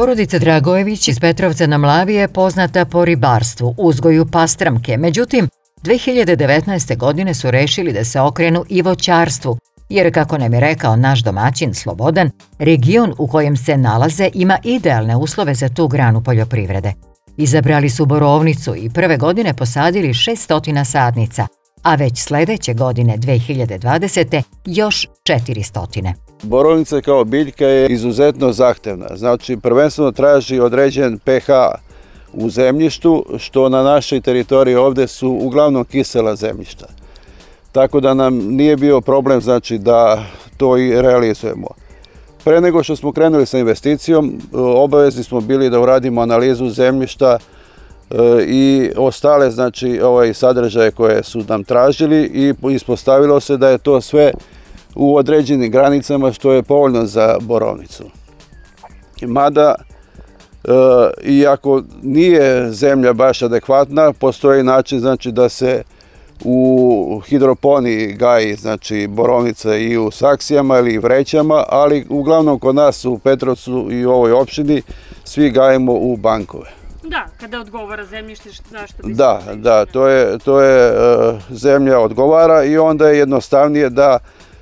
Porodica Dragojević iz Petrovca na Mlavi je poznata po ribarstvu, uzgoju pastramke. Međutim, 2019. godine su rešili da se okrenu i voćarstvu, jer kako nam je rekao naš domaćin Slobodan, region u kojem se nalaze ima idealne uslove za tu granu poljoprivrede. Izabrali su borovnicu i prve godine posadili 600 sadnica, a već sledeće godine 2020. još 400. Borovnica kao biljka je izuzetno zahtevna, znači prvenstveno traži određen pH u zemljištu, što na našoj teritoriji ovde su uglavnom kisela zemljišta. Tako da nam nije bio problem znači da to i realizujemo. Pre nego što smo krenuli sa investicijom, obavezni smo bili da uradimo analizu zemljišta i ostale znači ovaj sadržaje koje su nam tražili i ispostavilo se da je to sve u određenim granicama što je povoljno za borovnicu. Mada e, iako nije zemlja baš adekvatna, postoji način znači da se u hidroponiji gaji, znači borovnica i u saksijama ili vrećama, ali uglavnom kod nas u Petrovcu i u ovoj opštini svi gajemo u bankove. Da, kada odgovara zemljište, zašto bi Da, da, to je, to je uh, zemlja odgovara i onda je jednostavnije da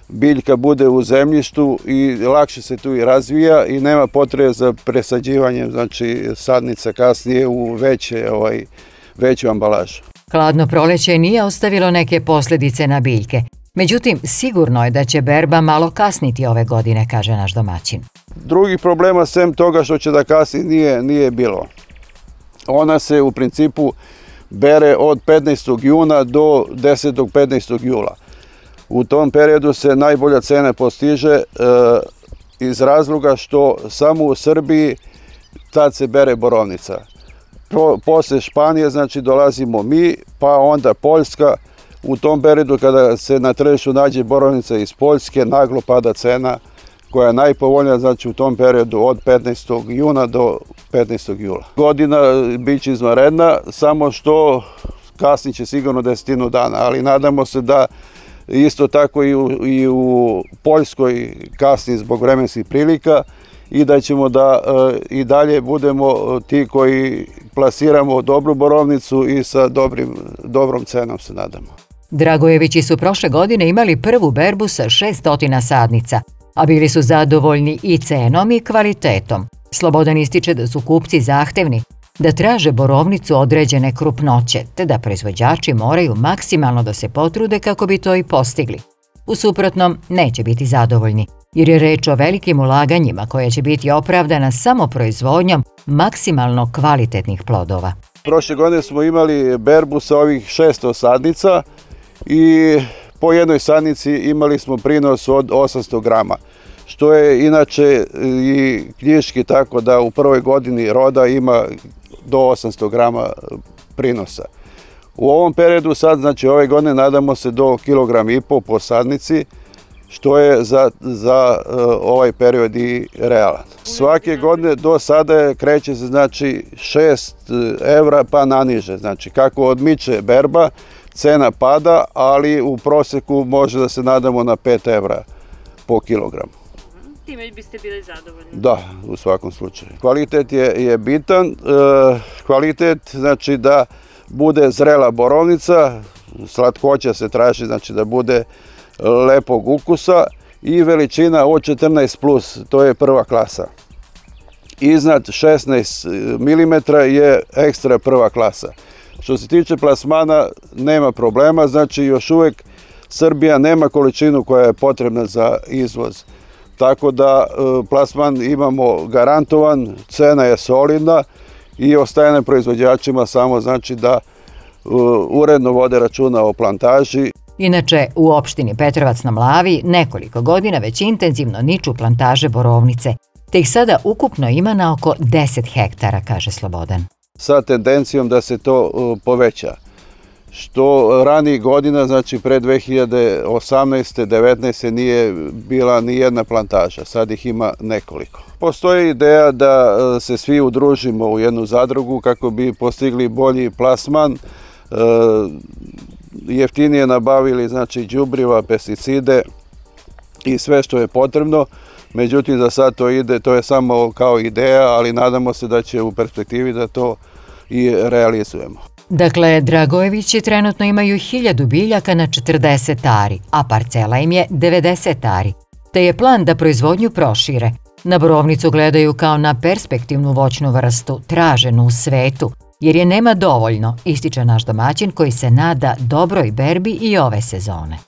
biljka bude u zemljištu i lakše se tu i razvija i nema potrebe za presađivanjem znači sadnica kasnije u veće ovaj veću ambalažu. Hladno proleće nije ostavilo neke posljedice na biljke. Međutim, sigurno je da će berba malo kasniti ove godine, kaže naš domaćin. Drugih problema sem toga što će da kasni nije, nije bilo. Ona se u principu bere od 15. juna do 10. 15. jula. U tom periodu se najbolja cena postiže e, iz razloga što samo u Srbiji tad se bere borovnica. Posle Španije, znači dolazimo mi, pa onda Poljska. U tom periodu kada se na tržištu nađe borovnica iz Poljske, naglo pada cena koja je najpovoljnija, znači u tom periodu od 15. juna do 15. jula. Godina bit će izvanredna, samo što kasnije će sigurno desetinu dana, ali nadamo se da isto tako i u, i u Poljskoj kasni zbog vremenskih prilika i da ćemo da e, i dalje budemo ti koji plasiramo dobru borovnicu i sa dobrim, dobrom cenom se nadamo. Dragojevići su prošle godine imali prvu berbu sa 600 sadnica, a bili su zadovoljni i cenom i kvalitetom. Slobodan ističe da su kupci zahtevni, da traže borovnicu određene krupnoće, te da proizvođači moraju maksimalno da se potrude kako bi to i postigli. U suprotnom, neće biti zadovoljni, jer je reč o velikim ulaganjima koja će biti opravdana samo proizvodnjom maksimalno kvalitetnih plodova. Prošle godine smo imali berbu sa ovih 600 sadnica i po jednoj sadnici imali smo prinos od 800 grama što je inače i knjiški tako da u prvoj godini roda ima do 800 grama prinosa. U ovom periodu sad, znači ove godine nadamo se do kilogram i pol po sadnici, što je za, za uh, ovaj period i realan. Svake godine do sada kreće se znači 6 evra pa naniže, znači kako odmiče berba, cena pada, ali u proseku može da se nadamo na 5 evra po kilogramu time biste bili zadovoljni? Da, u svakom slučaju. Kvalitet je, je bitan. E, kvalitet znači da bude zrela borovnica, slatkoća se traži znači da bude lepog ukusa i veličina od 14 plus, to je prva klasa. Iznad 16 mm je ekstra prva klasa. Što se tiče plasmana, nema problema, znači još uvek Srbija nema količinu koja je potrebna za izvoz. Tako da e, plasman imamo garantovan, cena je solidna i ostaje na proizvođačima samo znači da e, uredno vode računa o plantaži. Inače, u opštini Petrovac na Mlavi nekoliko godina već intenzivno niču plantaže borovnice, te ih sada ukupno ima na oko 10 hektara, kaže Slobodan. Sa tendencijom da se to e, poveća što ranijih godina, znači pre 2018. 19. nije bila ni jedna plantaža, sad ih ima nekoliko. Postoji ideja da e, se svi udružimo u jednu zadrugu kako bi postigli bolji plasman, e, jeftinije nabavili znači đubriva, pesticide i sve što je potrebno. Međutim, za sad to ide, to je samo kao ideja, ali nadamo se da će u perspektivi da to i realizujemo. Dakle, Dragojevići trenutno imaju hiljadu biljaka na 40 ari, a parcela im je 90 ari, te je plan da proizvodnju prošire. Na borovnicu gledaju kao na perspektivnu voćnu vrstu, traženu u svetu, jer je nema dovoljno, ističe naš domaćin koji se nada dobroj berbi i ove sezone.